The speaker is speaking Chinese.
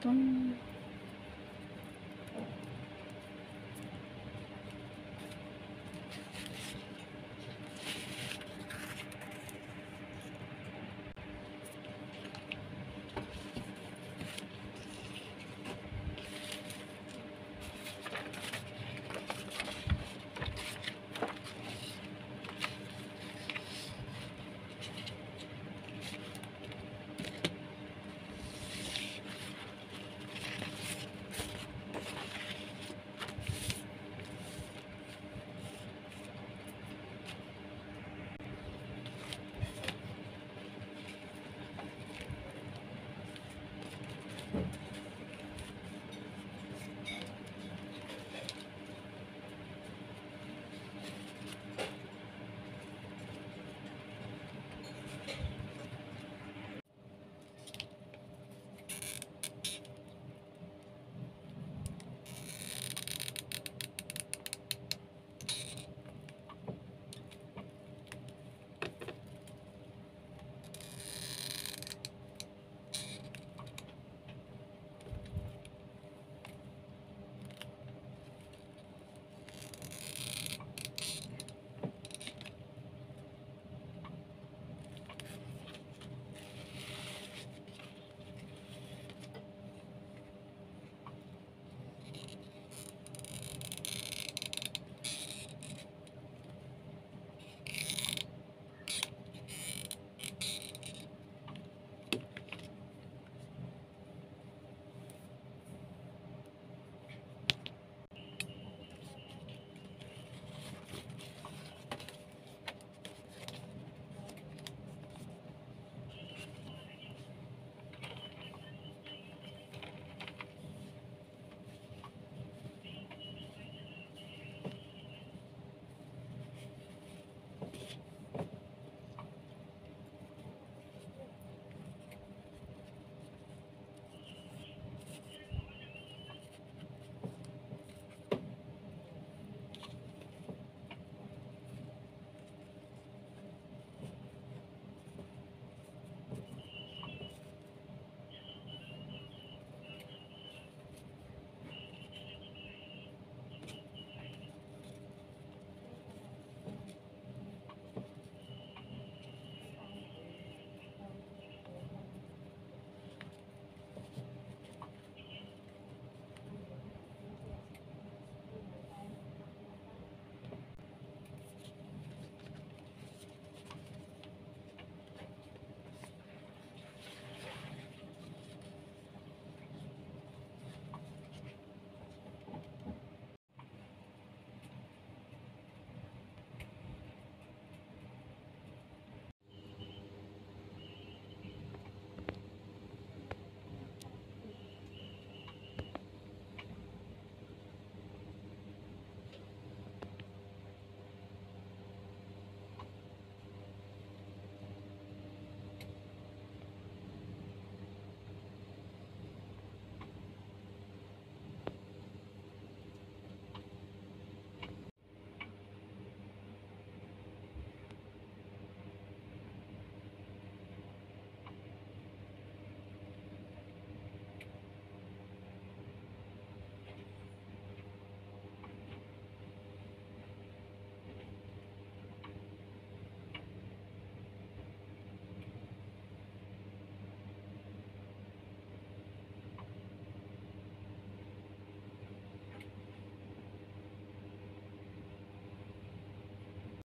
咚。